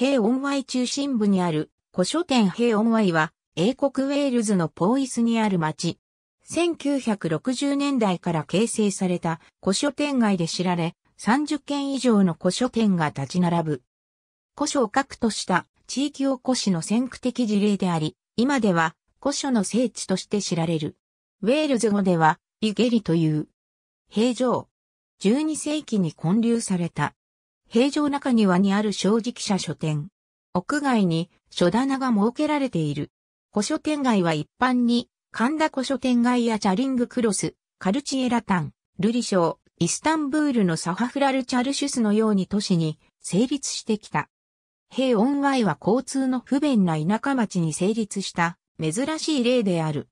平恩ワイ中心部にある古書店平恩ワイは英国ウェールズのポーイスにある町。1960年代から形成された古書店街で知られ、30軒以上の古書店が立ち並ぶ。古書を核とした地域おこしの先駆的事例であり、今では古書の聖地として知られる。ウェールズ語では、イゲリという。平城。12世紀に建立された。平城中庭にある正直者書店。屋外に書棚が設けられている。古書店街は一般に神田古書店街やチャリングクロス、カルチエラタン、ルリ省、イスタンブールのサハフラルチャルシュスのように都市に成立してきた。平恩ワイは交通の不便な田舎町に成立した珍しい例である。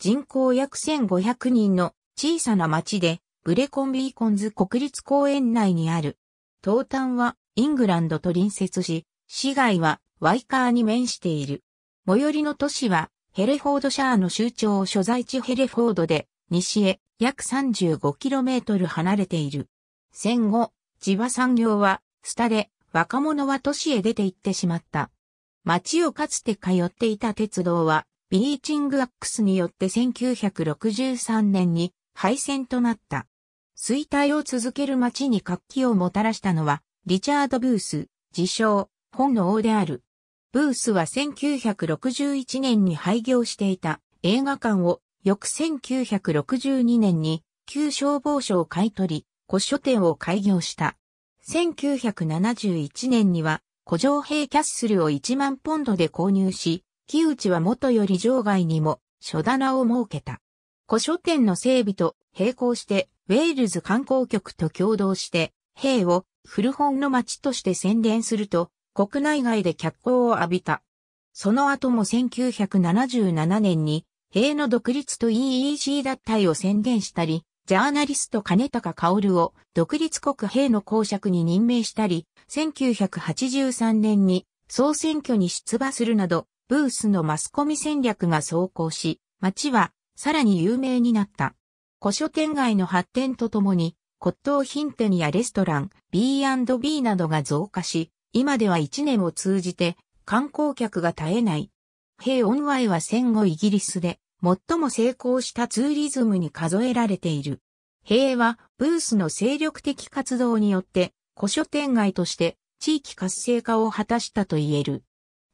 人口約1500人の小さな町でブレコンビーコンズ国立公園内にある。東端はイングランドと隣接し、市街はワイカーに面している。最寄りの都市はヘレフォードシャーの州庁所在地ヘレフォードで西へ約 35km 離れている。戦後、地場産業は廃れ、若者は都市へ出て行ってしまった。町をかつて通っていた鉄道は、ビーチングアックスによって1963年に廃線となった。衰退を続ける町に活気をもたらしたのは、リチャード・ブース、自称、本の王である。ブースは1961年に廃業していた映画館を翌1962年に旧消防署を買い取り、古書店を開業した。1971年には古城兵キャッスルを1万ポンドで購入し、木内は元より場外にも書棚を設けた。古書店の整備と並行してウェールズ観光局と共同して兵を古本の街として宣伝すると国内外で脚光を浴びた。その後も1977年に兵の独立と EEC 脱退を宣言したり、ジャーナリスト金高薫を独立国兵の公爵に任命したり、1983年に総選挙に出馬するなど、ブースのマスコミ戦略が走行し、街はさらに有名になった。古書店街の発展とともに、骨董品店やレストラン、B&B などが増加し、今では一年を通じて観光客が絶えない。ヘイ・オンワイは戦後イギリスで最も成功したツーリズムに数えられている。ヘイはブースの精力的活動によって古書店街として地域活性化を果たしたと言える。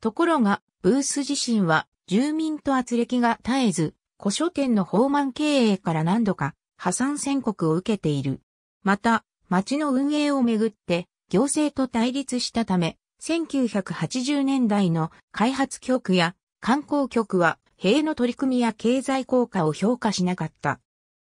ところが、ブース自身は住民と軋轢が絶えず、古書店の放満経営から何度か破産宣告を受けている。また、町の運営をめぐって行政と対立したため、1980年代の開発局や観光局は塀の取り組みや経済効果を評価しなかった。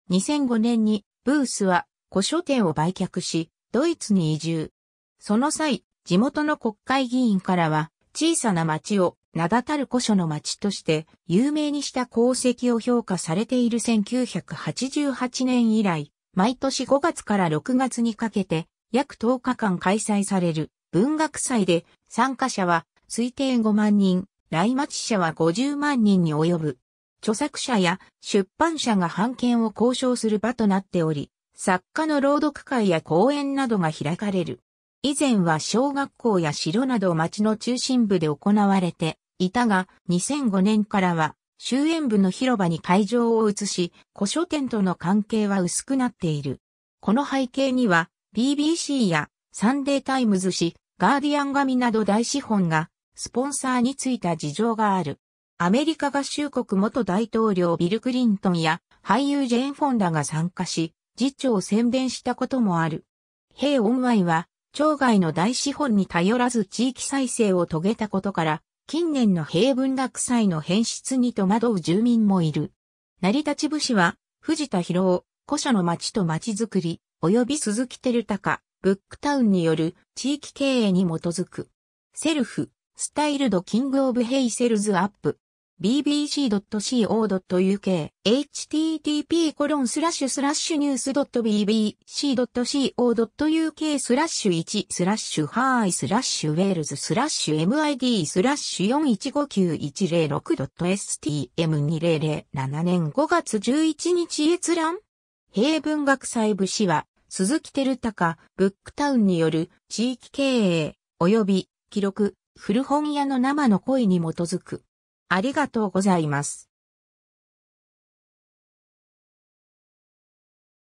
2005年にブースは古書店を売却し、ドイツに移住。その際、地元の国会議員からは小さな町を名だたる古書の町として有名にした功績を評価されている1988年以来、毎年5月から6月にかけて約10日間開催される文学祭で参加者は推定5万人、来町者は50万人に及ぶ。著作者や出版社が版権を交渉する場となっており、作家の朗読会や講演などが開かれる。以前は小学校や城など町の中心部で行われていたが、2005年からは終焉部の広場に会場を移し、古書店との関係は薄くなっている。この背景には、BBC やサンデータイムズ紙、ガーディアン紙など大資本がスポンサーについた事情がある。アメリカ合衆国元大統領ビル・クリントンや俳優ジェーン・フォンダが参加し、自著を宣伝したこともある。ヘイ・オンワイは、町外の大資本に頼らず地域再生を遂げたことから、近年のヘイ文学祭の変質に戸惑う住民もいる。成立節は、藤田博夫、古書の町と町づくり、及び鈴木照隆、ブックタウンによる地域経営に基づく。 Self-styled King of Hay Sells Up。bbc.co.uk http コロンスラッシュスラッシュニュース .bbc.co.uk スラッシュ1スラッシュハーイスラッシュウェールズスラッシュ MID スラッシュ 4159106.stm2007 年5月11日閲覧平文学祭部氏は鈴木照隆、ブックタウンによる地域経営、及び記録、古本屋の生の声に基づく。ありがとうございます。